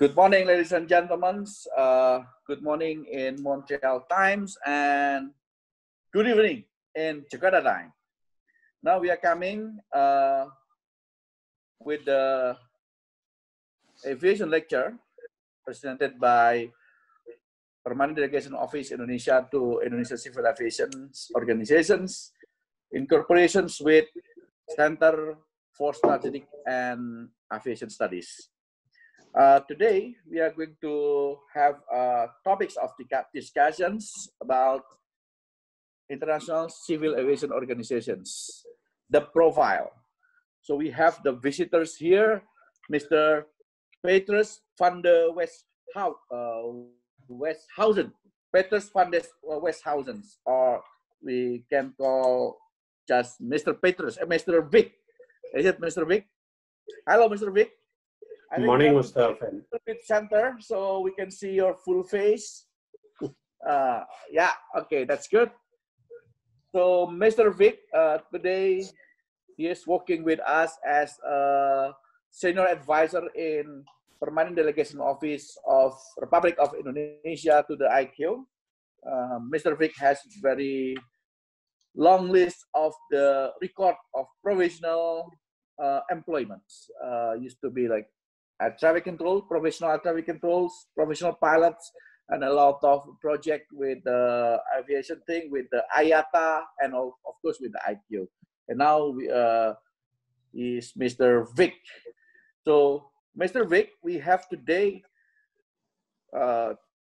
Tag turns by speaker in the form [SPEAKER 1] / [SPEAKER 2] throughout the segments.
[SPEAKER 1] Good morning, ladies and gentlemen. Uh, good morning in Montreal times and good evening in Jakarta time. Now we are coming uh, with the aviation lecture presented by Permanent Delegation Office Indonesia to Indonesia Civil Aviation Organizations in corporations with Center for Strategic and Aviation Studies. Uh, today, we are going to have uh, topics of the discussions about international civil aviation organizations, the profile. So we have the visitors here, Mr. Petrus van der West, uh, Westhuizen, Petrus van der Westhuizen, or we can call just Mr. Petrus, uh, Mr. Vic. Is it Mr. Vic? Hello, Mr. Vic.
[SPEAKER 2] Good morning, Mustafa.
[SPEAKER 1] A bit center so we can see your full face. Uh, yeah, okay, that's good. So, Mr. Vic, uh, today he is working with us as a senior advisor in Permanent Delegation Office of Republic of Indonesia to the ICAO. Uh, Mr. Vic has very long list of the record of provisional uh, employments. Uh, used to be like air traffic control, professional air traffic controls, professional pilots, and a lot of project with the aviation thing, with the IATA, and of, of course with the ICAO. And now we, uh, is Mr. Vic. So, Mr. Vic, we have today uh,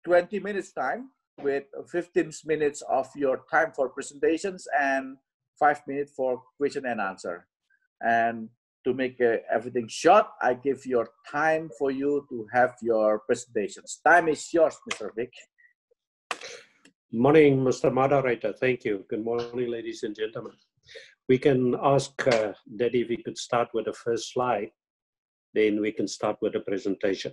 [SPEAKER 1] 20 minutes time with 15 minutes of your time for presentations and five minutes for question and answer. And to make uh, everything short, I give your time for you to have your presentations. Time is yours, Mr. Vic.
[SPEAKER 2] Morning, Mr. Moderator. Thank you. Good morning, ladies and gentlemen. We can ask uh, Daddy if we could start with the first slide, then we can start with the presentation.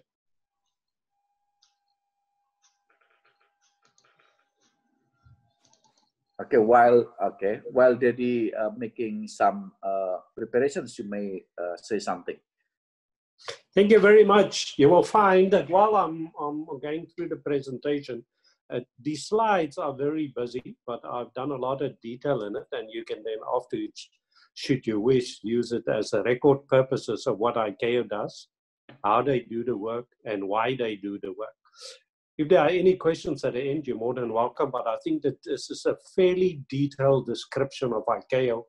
[SPEAKER 1] Okay, while okay, while Daddy uh, making some uh, preparations, you may uh, say something.
[SPEAKER 2] Thank you very much. You will find that while I'm, I'm going through the presentation, uh, these slides are very busy, but I've done a lot of detail in it, and you can then afterwards, should you wish, use it as a record purposes of what ICAO does, how they do the work, and why they do the work. If there are any questions at the end, you're more than welcome, but I think that this is a fairly detailed description of ICAO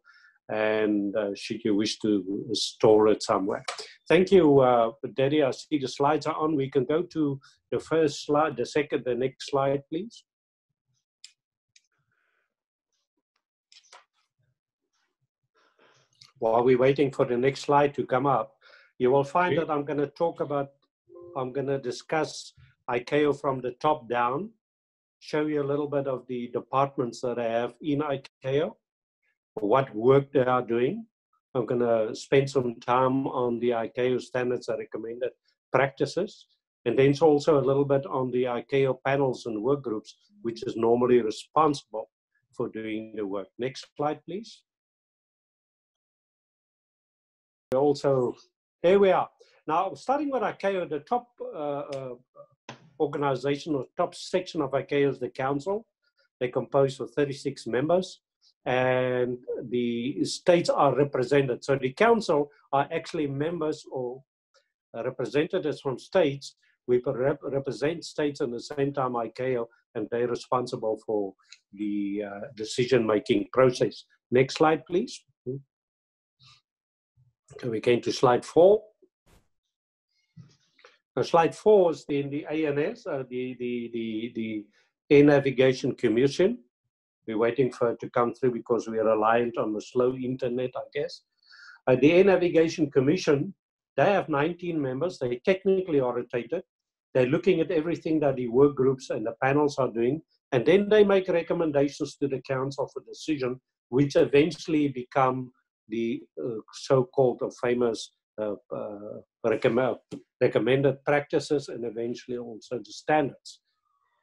[SPEAKER 2] and uh, should you wish to store it somewhere. Thank you, uh, Daddy. I see the slides are on. We can go to the first slide, the second, the next slide, please. While we're waiting for the next slide to come up, you will find that I'm going to talk about, I'm going to discuss ICAO from the top down, show you a little bit of the departments that I have in ICAO, what work they are doing. I'm going to spend some time on the ICAO standards and recommended practices, and then also a little bit on the ICAO panels and work groups, which is normally responsible for doing the work. Next slide, please. Also, here we are. Now, starting with ICAO, the top uh, uh, organization or top section of ICAO is the council. They compose of 36 members and the states are represented. So the council are actually members or representatives from states. We rep represent states at the same time ICAO and they're responsible for the uh, decision-making process. Next slide, please. So we came to slide four. Now, slide four is in the ANC, uh, the, the, the, the Air Navigation Commission. We're waiting for it to come through because we are reliant on the slow internet, I guess. Uh, the Air Navigation Commission, they have 19 members. They technically orientated. They're looking at everything that the work groups and the panels are doing. And then they make recommendations to the council for decision, which eventually become the uh, so-called or famous recommend, recommended practices and eventually also the standards.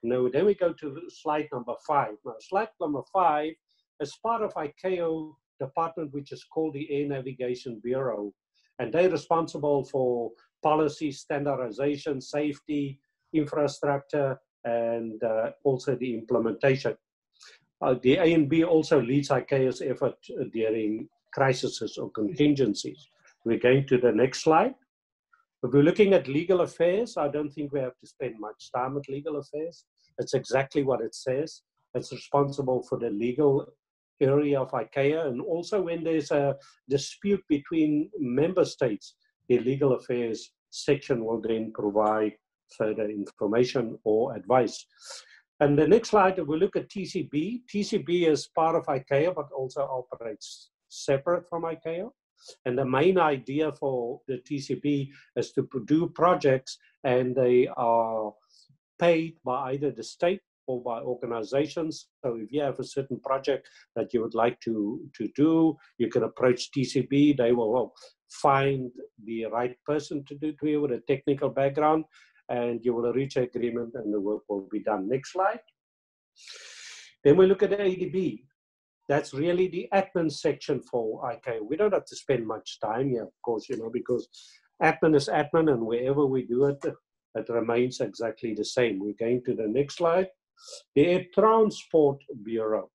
[SPEAKER 2] Now, then we go to slide number five. Now, slide number five is part of ICAO department, which is called the Air Navigation Bureau, and they're responsible for policy, standardization, safety, infrastructure, and uh, also the implementation. Uh, the ANB also leads ICAO's effort during crises or contingencies. We're going to the next slide. If we're looking at legal affairs, I don't think we have to spend much time at legal affairs. It's exactly what it says. It's responsible for the legal area of ICAO, and also when there's a dispute between member states, the legal affairs section will then provide further information or advice. And the next slide, we'll look at TCB. TCB is part of ICAO, but also operates separate from ICAO. And the main idea for the TCB is to do projects and they are paid by either the state or by organizations. So if you have a certain project that you would like to, to do, you can approach TCB. They will find the right person to do it with a technical background and you will reach an agreement and the work will be done. Next slide. Then we look at the ADB. That's really the admin section for ICAO. We don't have to spend much time here, of course, you know, because admin is admin and wherever we do it, it remains exactly the same. We're going to the next slide. The Air Transport Bureau.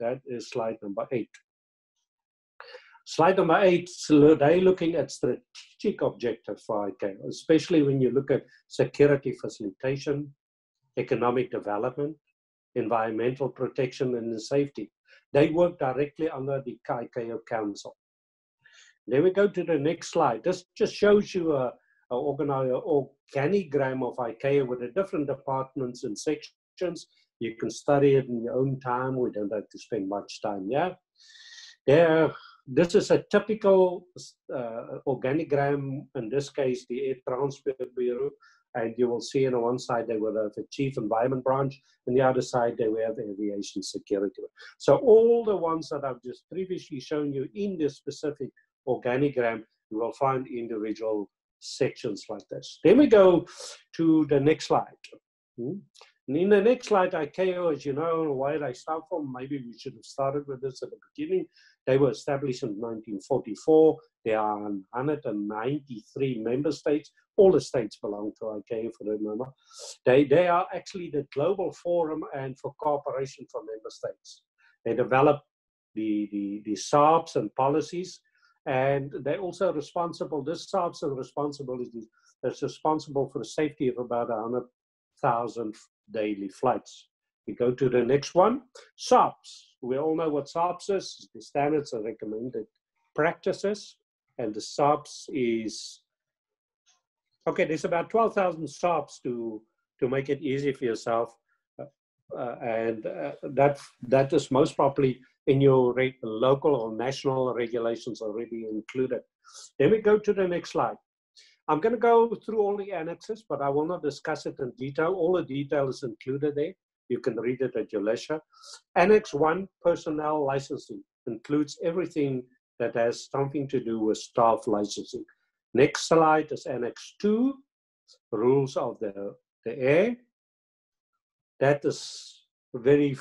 [SPEAKER 2] That is slide number eight. Slide number eight, so they're looking at strategic objectives for ICAO, especially when you look at security facilitation, economic development, environmental protection, and safety. They work directly under the ICAO Council. Then we go to the next slide. This just shows you a, a organigram of ICAO with the different departments and sections. You can study it in your own time. We don't have to spend much time. Yeah. There, this is a typical uh, organigram. In this case, the Air Transport Bureau and you will see on one side they will have a chief environment branch, and the other side they will have aviation security. So all the ones that I've just previously shown you in this specific organigram, you will find individual sections like this. Then we go to the next slide. Hmm? And in the next slide, ICAO, as you know, where I start from, maybe we should have started with this at the beginning. They were established in 1944. There are 193 member states. All the states belong to ICAO, for the remember. They, they are actually the global forum and for cooperation for member states. They develop the, the, the SARPs and policies, and they're also responsible, this SARPs and responsibilities is responsible for the safety of about 100,000 daily flights. We go to the next one, SARPs. We all know what SARPs is, the standards and recommended practices. And the SARPs is, okay, there's about 12,000 SARPs to, to make it easy for yourself. Uh, uh, and uh, that, that is most probably in your local or national regulations already included. Then we go to the next slide. I'm going to go through all the annexes, but I will not discuss it in detail. All the detail is included there. You can read it at your leisure. Annex 1, personnel licensing, includes everything that has something to do with staff licensing. Next slide is Annex 2, rules of the, the air. That is very,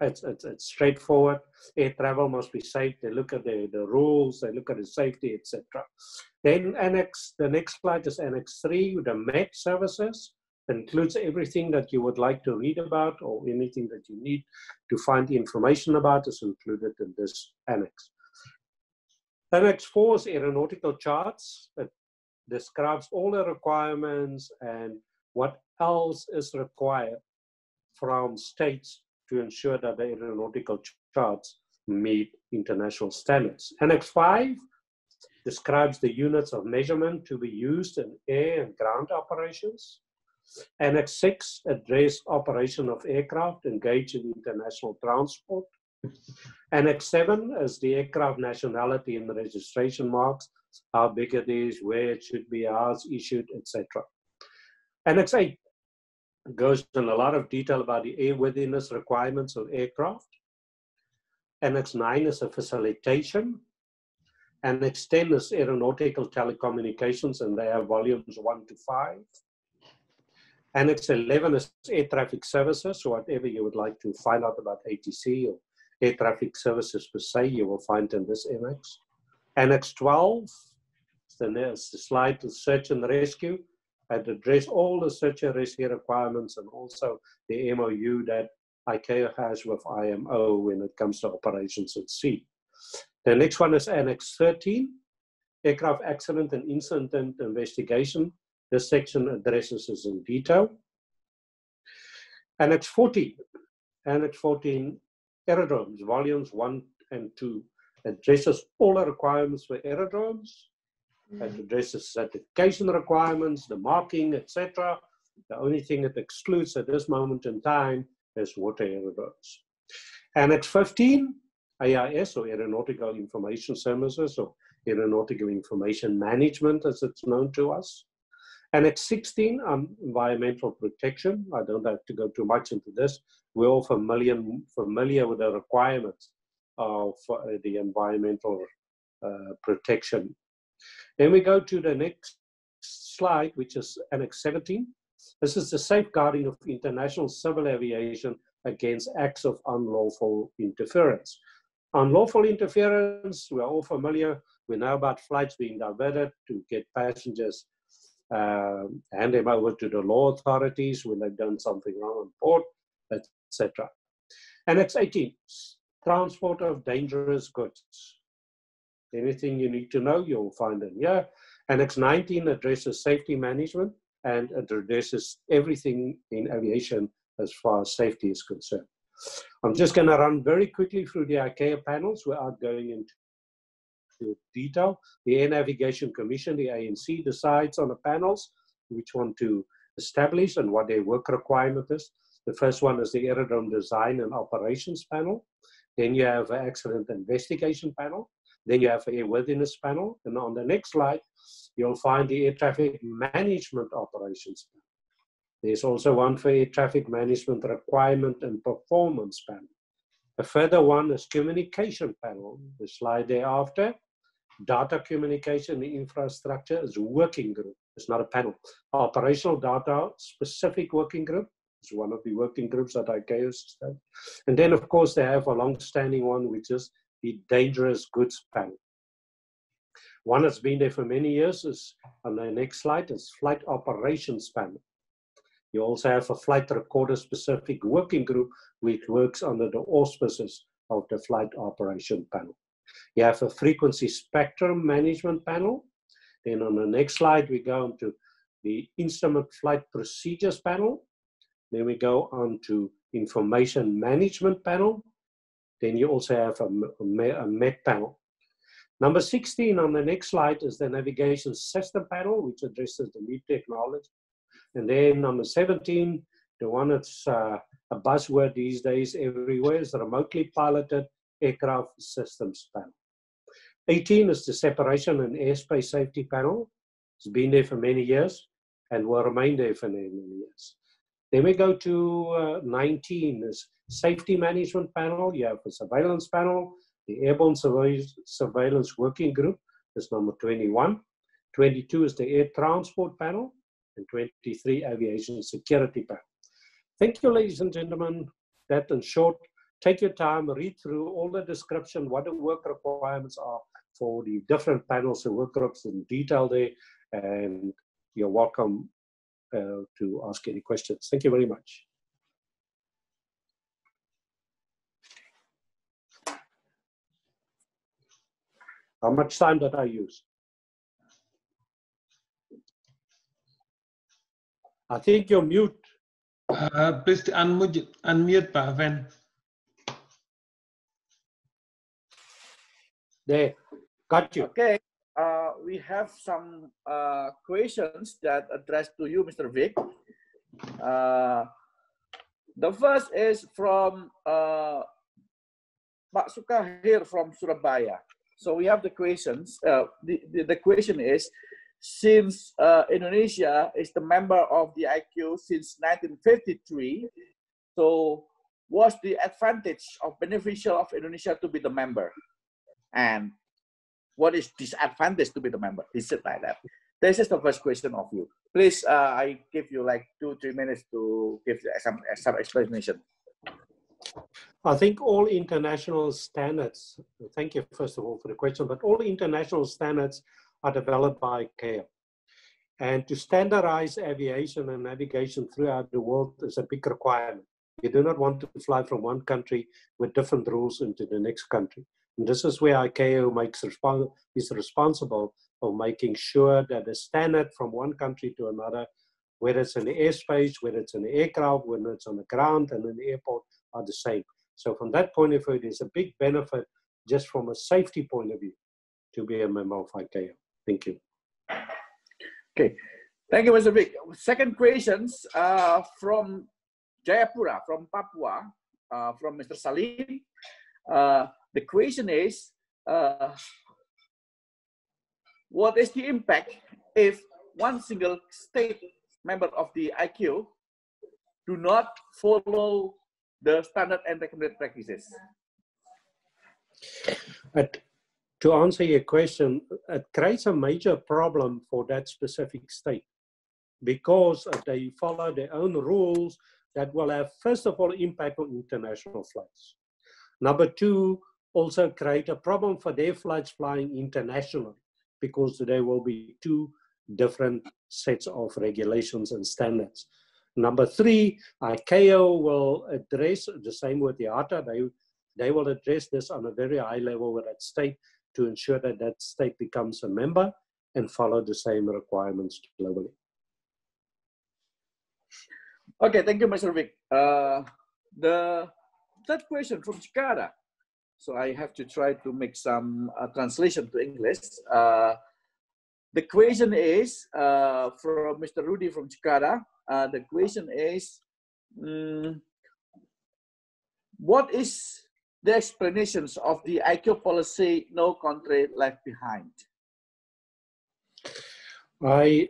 [SPEAKER 2] it's, it's, it's straightforward. Air travel must be safe. They look at the, the rules, they look at the safety, etc. Then Annex, the next slide is Annex 3, the MET services includes everything that you would like to read about or anything that you need to find information about is included in this annex. Annex 4 is aeronautical charts. It describes all the requirements and what else is required from states to ensure that the aeronautical charts meet international standards. Annex 5 describes the units of measurement to be used in air and ground operations. Annex 6 address operation of aircraft engaged in international transport. Annex 7 is the aircraft nationality and the registration marks, how big it is, where it should be, how it's issued, etc. Annex 8 goes in a lot of detail about the airworthiness requirements of aircraft. Annex 9 is a facilitation. Annex 10 is aeronautical telecommunications, and they have volumes 1 to 5. Annex 11 is air traffic services, so whatever you would like to find out about ATC or air traffic services per se, you will find in this annex. Annex 12 the next slide to search and rescue and address all the search and rescue requirements and also the MOU that ICAO has with IMO when it comes to operations at sea. The next one is Annex 13, Aircraft Accident and Incident Investigation. This section addresses this in detail. and Annex 14, and Annex 14, aerodromes, volumes 1 and 2, addresses all the requirements for aerodromes. It
[SPEAKER 1] Mm-hmm.
[SPEAKER 2] addresses certification requirements, the marking, etc. The only thing it excludes at this moment in time is water aerodromes. Annex 15, AIS or Aeronautical Information Services or Aeronautical Information Management as it's known to us. Annex 16, um, environmental protection. I don't have to go too much into this. We're all familiar, familiar with the requirements of uh, the environmental uh, protection. Then we go to the next slide, which is Annex 17. This is the safeguarding of international civil aviation against acts of unlawful interference. Unlawful interference, we're all familiar. We know about flights being diverted to get passengers, uh, hand them over to the law authorities when they've done something wrong on board, etc. Annex 18, transport of dangerous goods. Anything you need to know, you'll find in here. Annex 19 addresses safety management and addresses everything in aviation as far as safety is concerned. I'm just going to run very quickly through the ICAO panels without going into detail. The Air Navigation Commission, the ANC, decides on the panels which one to establish and what their work requirement is. The first one is the Aerodrome Design and Operations panel. Then you have an Accident Investigation panel. Then you have an Airworthiness panel. And on the next slide, you'll find the Air Traffic Management Operations panel. There's also one for Air Traffic Management Requirement and Performance panel. A further one is Communication panel. The slide thereafter, Data Communication Infrastructure is a working group. It's not a panel. Operational Data Specific Working Group is one of the working groups that ICAO established. And then, of course, they have a long-standing one, which is the Dangerous Goods panel. One that's been there for many years is on the next slide is Flight Operations panel. You also have a flight recorder specific working group which works under the auspices of the flight operation panel. You have a frequency spectrum management panel. Then on the next slide, we go into the instrument flight procedures panel. Then we go on to information management panel. Then you also have a, a MET panel. Number 16 on the next slide is the navigation system panel, which addresses the new technology. And then number 17, the one that's uh, a buzzword these days everywhere is remotely piloted aircraft systems panel. 18 is the separation and airspace safety panel. It's been there for many years and will remain there for many years. Then we go to uh, 19 is safety management panel. You have a surveillance panel. The airborne surveillance working group is number 21. 22 is the air transport panel and 23 aviation security panel. Thank you, ladies and gentlemen. That in short, take your time, read through all the description, what the work requirements are for the different panels and work groups in detail there, and you're welcome uh, to ask any questions. Thank you very much. How much time did I use? I think you're mute.
[SPEAKER 3] Uh, please unmute, unmute Pak
[SPEAKER 2] There, got you.
[SPEAKER 1] Okay, uh, we have some uh, questions that address to you, Mr. Vic. Uh, the first is from uh, Pak Sukahir from Surabaya. So we have the questions. Uh, the, the, the question is, since uh, Indonesia is the member of the ICAO since 1953, so what's the advantage of beneficial of Indonesia to be the member? And what is disadvantage to be the member? Is it like that? This is the first question of you. Please, uh, I give you like two, three minutes to give some, some explanation.
[SPEAKER 2] I think all international standards, thank you first of all for the question, but all international standards are developed by ICAO. And to standardize aviation and navigation throughout the world is a big requirement. You do not want to fly from one country with different rules into the next country. And this is where ICAO makes respons- is responsible for making sure that the standard from one country to another, whether it's in the airspace, whether it's in the aircraft, whether it's on the ground and in the airport, are the same. So from that point of view, there's a big benefit just from a safety point of view to be a member of ICAO. Thank you.
[SPEAKER 1] Okay, thank you, Mr. Vic. Second questions uh, from Jayapura, from Papua, uh, from Mr. Salim. Uh, the question is, uh, what is the impact if one single state member of the ICAO do not follow the standard and recommended practices?
[SPEAKER 2] But to answer your question, it creates a major problem for that specific state because they follow their own rules that will have, first of all, impact on international flights. Number two, also create a problem for their flights flying internationally because there will be two different sets of regulations and standards. Number three, ICAO will address the same with the IATA. They, they will address this on a very high level with that state to ensure that that state becomes a member and follow the same requirements globally.
[SPEAKER 1] Okay, thank you, Mr. Vic. Uh, the third question from Jakarta. So I have to try to make some uh, translation to English. Uh, the question is uh, from Mr. Rudy from Jakarta. Uh, the question is, um, what is the explanations of the ICAO policy, no country left behind?
[SPEAKER 2] I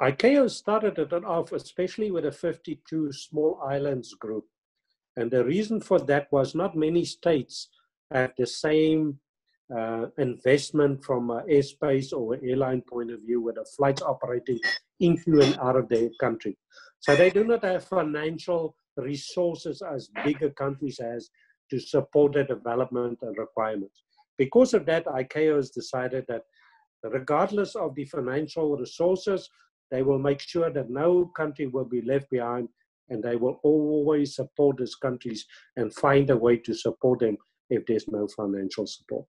[SPEAKER 2] ICAO started it off, especially with a 52 small islands group. And the reason for that was not many states have the same uh, investment from an airspace or airline point of view with a flights operating into and out of their country. So they do not have financial resources as bigger countries has to support the development and requirements. Because of that, ICAO has decided that regardless of the financial resources, they will make sure that no country will be left behind and they will always support these countries and find a way to support them if there's no financial support.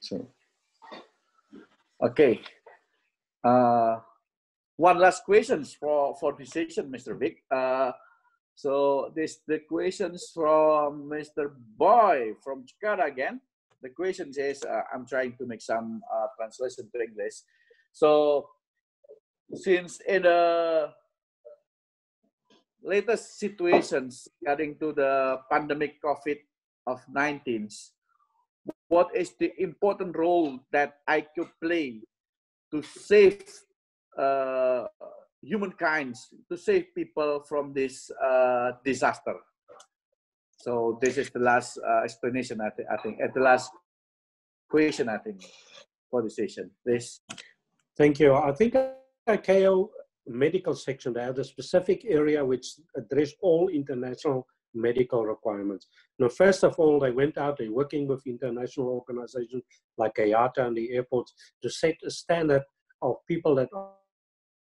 [SPEAKER 1] So, okay. Uh, one last questions for, for this session, Mr. Vic. Uh, so this the questions from Mr. Boy from Jakarta again. The question is, uh, I'm trying to make some uh, translation to English. So since in the latest situations regarding to the pandemic COVID of 19, what is the important role that ICAO play to save uh, humankind, to save people from this uh, disaster? So this is the last uh, explanation, I, th- I think, at the last question, I think, for the session. Please.
[SPEAKER 2] Thank you. I think ICAO medical section, they have a specific area which address all international medical requirements. Now, first of all, they went out, they're working with international organizations like IATA and the airports to set a standard of people that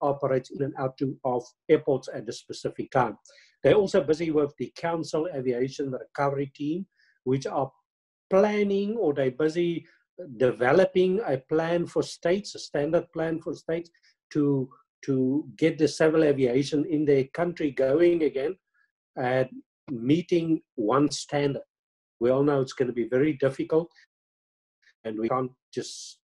[SPEAKER 2] operate in and out to, of airports at a specific time. They're also busy with the Council Aviation Recovery Team, which are planning or they're busy developing a plan for states, a standard plan for states to to get the civil aviation in their country going again and meeting one standard. We all know it's going to be very difficult, and we can't just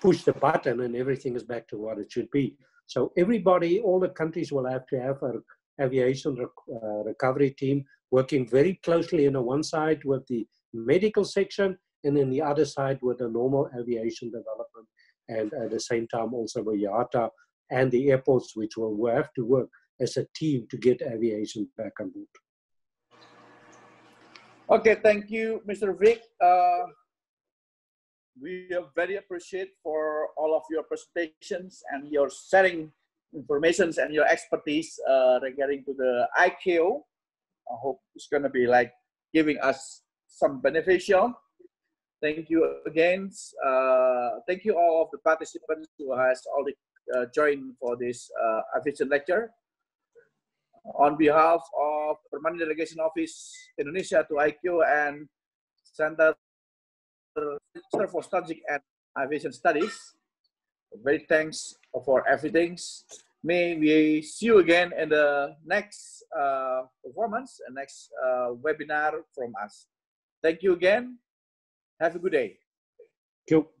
[SPEAKER 2] push the button and everything is back to what it should be. So everybody, all the countries will have to have an aviation rec- uh, recovery team working very closely on the one side with the medical section and then the other side with the normal aviation development and at the same time also with IATA and the airports which will have to work as a team to get aviation back on board.
[SPEAKER 1] Okay, thank you, Mr. Vic. Uh, we are very appreciate for all of your presentations and your sharing informations and your expertise uh, regarding to the ICAO. I hope it's going to be like giving us some beneficial. Thank you again. Uh, thank you all of the participants who has already uh, joined for this uh, aviation lecture. On behalf of Permanent Delegation Office Indonesia to ICAO and Center for Strategic and Aviation Studies, very thanks for everything. May we see you again in the next uh, performance and next uh, webinar from us. Thank you again. Have a good day.
[SPEAKER 2] Thank you.